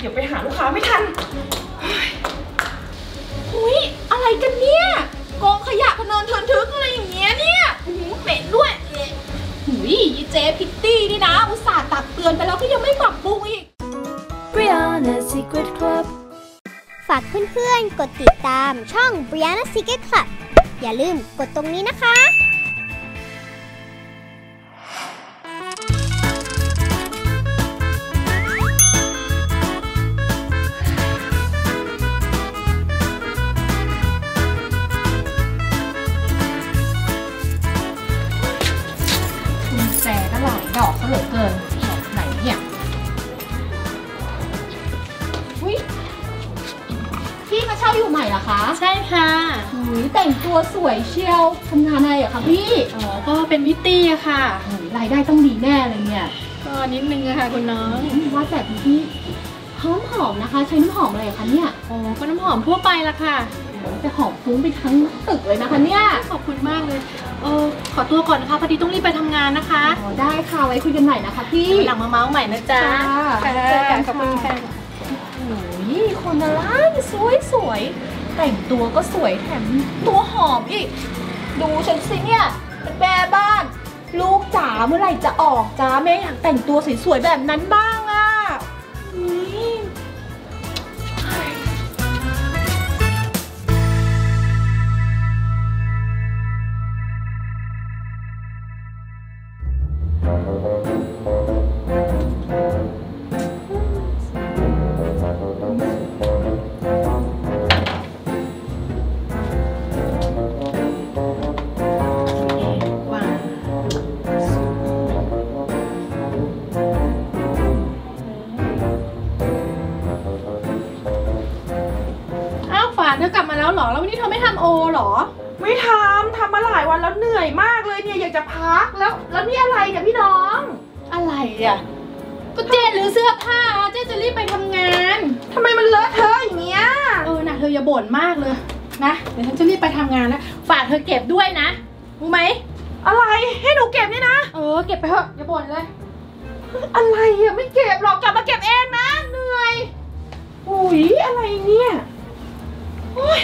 เดี๋ยวไปหาลูกค้าไม่ทันหุยอะไรกันเนี่ยกองขยะพนอนเทินทึกอะไรอย่างเงี้ยเนี่ยหูเหม็นด้วยหุยยีเจพิตตี้นี่นะอุตส่าห์ตักเตือนไปแล้วก็ยังไม่ปรับปรุงอีก Brianna Secret Club ฝากเพื่อนๆ กดติดตามช่อง Brianna Secret Club อย่าลืมกดตรงนี้นะคะ งตัวสวยเชียวทำงานอะไรเหรอคะพี่อ๋อก็เป็นพิตตี้อะค่ะหุยรายได้ต้องดีแน่เลยเนี่ย ก็นิดนึงอะค่ะคุณน้องว่าแต่พี่หอมหอมๆนะคะ ใช้น้ำหอมอะไรเหรอคะเนี่ยอ๋อก็น้ำหอมทั่วไปละค่ะโอ้ยแต่หอมฟุ้งไปทั้งตึกเลยนะคะเนี่ยขอบคุณมากเลยเออขอตัวก่อนนะคะพอดีต้องรีบไปทำงานนะคะอ๋อได้ค่ะไว้คุยกันใหม่นะคะพี่หลังมาเมาส์ใหม่นะจ๊ะค่ะค่ะเจอกันขอบคุณค่ะค่ะโอ้ยคนอะไรสวยสวยๆ แต่งตัวก็สวยแถมตัวหอมอีก ดูฉันสิเนี่ยเป็นแม่บ้าน ลูกจ๋าเมื่อไหร่จะออกจ้าแม่อยากแต่งตัวสวยๆแบบนั้นบ้าง หลายวันแล้วเหนื่อยมากเลยเนี่ยอยากจะพักแล้ว แล้วนี่อะไรเนี่ยพี่น้อง อะไรอะก็เจ๊หรือเสื้อผ้าเจ๊จะรีบไปทำงานทำไมมันเลอะเทอะอย่างเงี้ยเออนะเธออย่าบ่นมากเลยนะเดี๋ยวฉันจะรีบไปทำงานแล้วฝากเธอเก็บด้วยนะรู้ไหมอะไรให้หนูเก็บเนี่ยนะ เออเก็บไปเถอะอย่าบ่นเลย อะไรอะไม่เก็บหรอกกลับมาเก็บเองนะเหนื่อยอุ้ยอะไรเนี่ยโอ้ย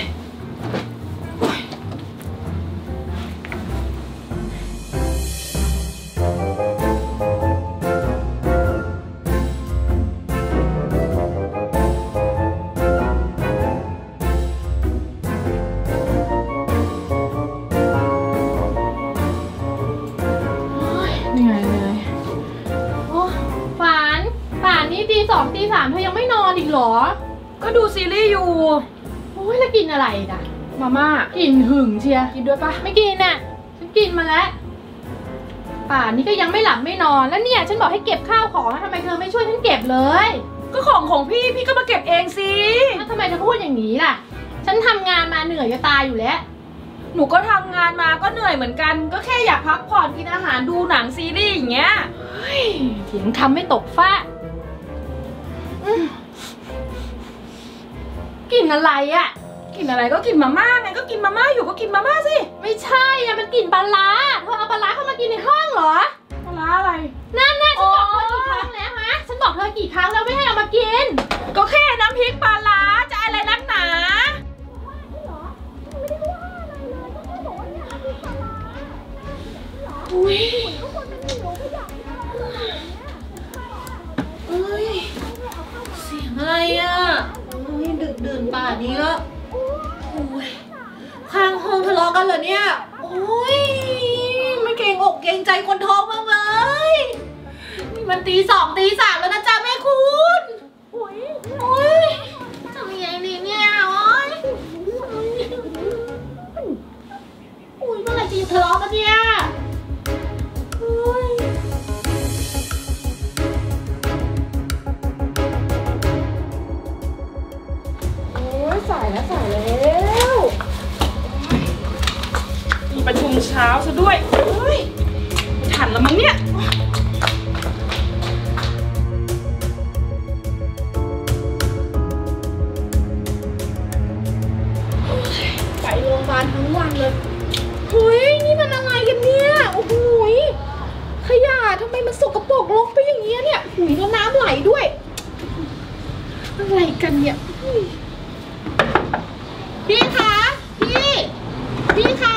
ก็ดูซีรีส์อยู่ โอ้ยแล้วกินอะไรนะมาม่ากินหึงเชียร์กินด้วยปะไม่กินน่ะฉันกินมาแล้ว ป่านนี้ก็ยังไม่หลับไม่นอน แล้วเนี่ยฉันบอกให้เก็บข้าวของแล้วทำไมเธอไม่ช่วยฉันเก็บเลย ก็ของของพี่พี่ก็มาเก็บเองสิแล้วทำไมเธอพูดอย่างนี้ล่ะ ฉันทำงานมาเหนื่อยจะตายอยู่แล้ว หนูก็ทำงานมาก็เหนื่อยเหมือนกัน ก็แค่อยากพักผ่อนกินอาหารดูหนังซีรีส์อย่างเงี้ยเถียงคำไม่ตกฟ้ากอืม กินอะไรอะ่ะกินอะไรก็กินมาม่าไงก็กินมาม่าอยู่ก็กินมาม่าสิไม่ใช่อะมันกลิ่นปลาร้าเธอเอาปลาร้าเข้ามากินในห้องเหรอปลาร้าอะไร นั่นน่ะฉันบอกเธอกี่ครั้งแล้วฮะฉันบอกเธอกี่ครั้งแล้วไม่ให้เอามากิน ดื่นป่านนี้แล้วโอ้ยข้างห้องทะเลาะกันเหรอเนี่ย โอ้ยไม่เกรงอกเกรงใจคนท้องบ้างเลยนี่มันตีสองตีสามแล้วนะจ๊ะแม่คุณโอ้ยโอ้ยทำยังไงดีเนี่ยโอ้ยโอ้ยเมื่อไหร่จะหยุดทะเลาะกันเนี่ย ด้วย อะไรกันเนี่ยพี่คะพี่พี่คะ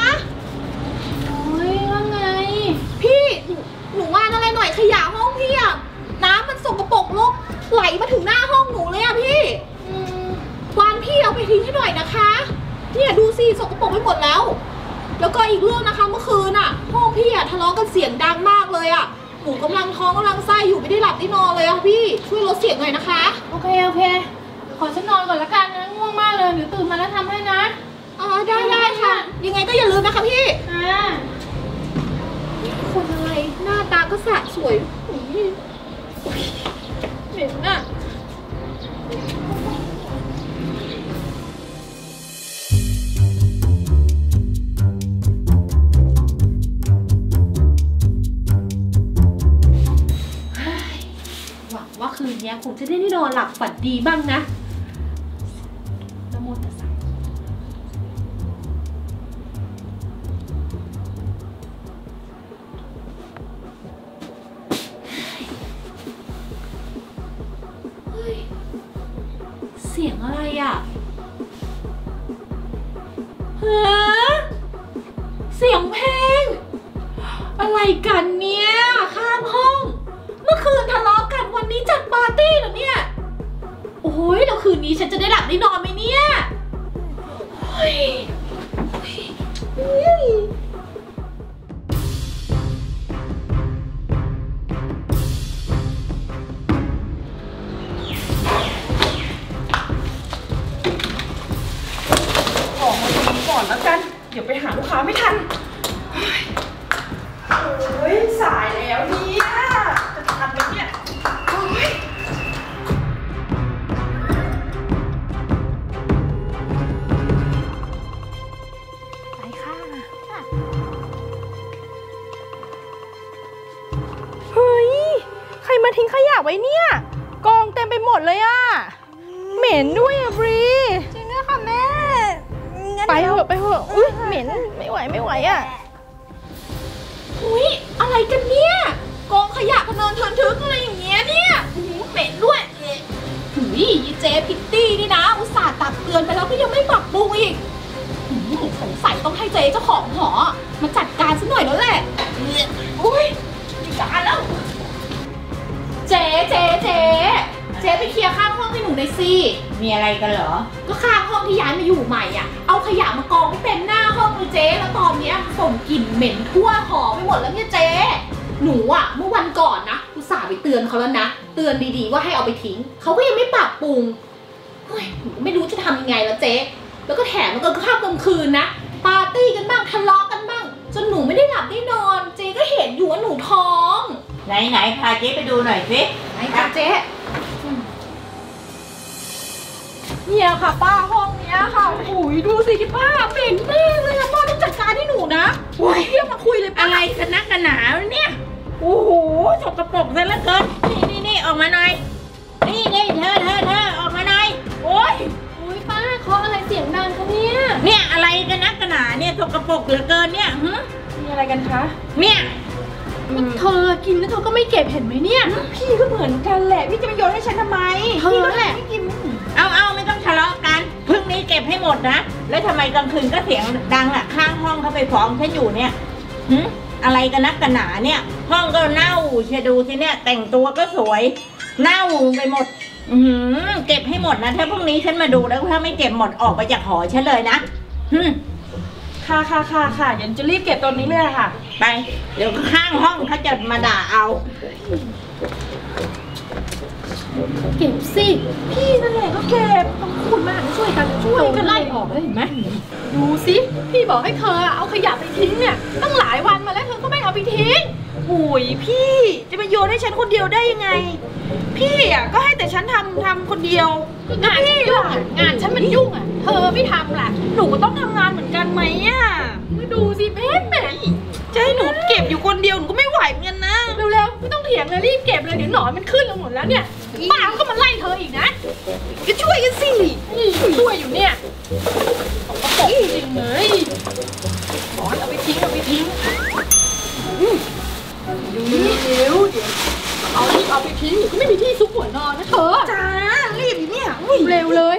โอ้ยว่าไง พี่หนูหนูว่านอะไรหน่อยขยะห้องพี่อะน้ำมันสกปรกลกไหลมาถึงหน้าห้องหนูเลยอะพี่อืมวานพี่เอาไปทิ้งให้หน่อยนะคะ เนี่ยดูสิสกปรกไปหมดแล้ว แล้วก็อีกเรื่องนะคะเมื่อคืนอะห้องพี่อะทะเลาะกันเสียงดังมากเลยอะ หนูกำลังท้องกำลังไส้อยู่ไม่ได้หลับได้นอนเลยอะพี่ ช่วยลดเสียงหน่อยนะคะ โอเคโอเค ขอฉันนอนก่อนละกันนะง่วงมากเลยเดี๋ยวตื่นมาแล้วทำให้นะ อ๋อได้ได้ค่ะ ยังไงก็อย่าลืมนะคะพี่ อ่าคนอะไรหน้าตาก็สะสวย คืนนี้คงจะได้ได้นอนหลับฝันดีบ้างนะนะโมตัสสะเฮ้เสียงอะไรอะฮะเสียงเพลง อะไรกันเนี่ย นี้จัดปาร์ตี้เหรอเนี่ย โอ้ยแล้วคืนนี้ฉันจะได้หลับได้นอนไหมเนี่ย รมาทิ้งขยะไว้เนี่ย กองเต็มไปหมดเลยอะเหม็นด้วยอะบรีจริงด้วยค่ะแม่ไปเถอะไปเถอะอุ้ยเหม็นไม่ไหวไม่ไหวอะอุ๊ยอะไรกันเนี่ยกองขยะพะเนินเทินทึกอะไรอย่างเงี้ยเนี่ยหูเหม็นด้วยหุยยีเจพิตตี้นี่นะ อุตส่าห์ตักเตือนไปแล้วก็ยังไม่ปรับปรุงอีกหืมสงสัยต้องให้เจ๊เจ้าของหอ มาจัดการซะหน่อยแล้วแหละอุ้ยมีการแล้ว เจ๊เจ๊เจ๊เจ๊ไปเคลียร์ข้างห้องให้หนูหน่อยสิมีอะไรกันเหรอ ก็ข้างห้องที่ย้ายมาอยู่ใหม่อะ เอาขยะมากองไว้เต็มหน้าห้องเลยเจ๊แล้วตอนเนี้ยส่งกลิ่นเหม็นทั่วหอไปหมดแล้วเนี่ยเจ๊ หนูอะเมื่อวันก่อนนะอุตส่าห์ไปเตือนเขาแล้วนะ เตือนดีๆว่าให้เอาไปทิ้ง เขาก็ยังไม่ปรับปรุง เฮ้ยหนูก็ไม่รู้จะทำยังไงแล้วเจ๊ แล้วก็แถมมันก็ข้ามกลางคืนนะ ปาร์ตี้กันบ้างทะเลาะกันบ้าง จนหนูไม่ได้หลับได้นอนเจ๊ก็เห็นอยู่ว่าหนูท้อง ไหนไหนพาเจ๊ไปดูหน่อยสิไหนคะเจ๊เนี่ยค่ะป้าห้องเนี้ยค่ะโอ้ยดูสิป้าเหม็นมากเลยอะป้าต้องจัดการให้หนูนะโอ้ยเรียกมาคุยเลยป้าอะไรกันนักกันหนาวเนี่ยโอ้โหสกปรกซะเหลือเกินนี่นี่นี่ออกมาหน่อยนี่นี่เธอเธอเธอออกมาหน่อยโอ้ยอุ้ยป้าเคาะอะไรเสียงดังคะเนี่ยเนี่ยอะไรกันนักกันหนาเนี่ยสกปรกเหลือเกินเนี่ยหึมีอะไรกันคะเนี่ย เธอกินแล้วเธอก็ไม่เก็บเห็นไหมเนี่ย พี่ก็เหมือนกันแหละ พี่จะมาโยนให้ฉันทำไมเธอแหละ ไม่กิน เอาเอาไม่ต้องทะเลาะกันพรุ่งนี้เก็บให้หมดนะ แล้วทำไมกลางคืนก็เสียงดังอะ ข้างห้องเขาไปฟ้องฉันอยู่เนี่ยหึอะไรกันนักกันหนาเนี่ย ห้องก็เน่าเชียดูสิเนี่ย แต่งตัวก็สวย เน่าไปหมด อือหือเก็บให้หมดนะ ถ้าพรุ่งนี้ฉันมาดูแล้วถ้าไม่เก็บหมดออกไปจากหอฉันเลยนะหึ ค่ะค่ะค่ะค่ะเดี๋ยวจะรีบเก็บตอนนี้เลยค่ะ ไป เดี๋ยวข้างห้องเขาจะมาด่าเอา เก็บสิ พี่นั่นแหละก็เก็บต้องคุณมากช่วยกันช่วยกันไล่ออกเล้เห็นไหมดูสิ พี่บอกให้เธอเอาขยะไปทิ้งเนี่ยตั้งหลายวันมาแล้วเธอก็ไม่เอาไปทิ้ง โอ้ยพี่จะมาโยนให้ฉันคนเดียวได้ยังไง พี่อะก็ให้แต่ฉันทำทำคนเดียวงานฉันยุ่งอะงานฉันมันยุ่งอะ เธอไม่ทำล่ะหนูก็ต้องทำงานเหมือนกันไหมอะมาดูสิแม่แม่จะให้หนูเก็บอยู่คนเดียวหนูก็ไม่ไหวเหมือนกันนะ เร็วๆไม่ต้องเถียงเลยรีบเก็บเลยเดี๋ยวหนอนมันขึ้นลงหมดแล้วเนี่ยป้าก็มาไล่เธออีกนะก็ช่วยกันสินี่ช่วยอยู่เนี่ยสกปรกจริงเลย เอาไปทิ้งก็ไม่มีที่ซุกหัวนอนนะเธอจ้ารีบอปเนี่ยอุ๊ยเร็วเลย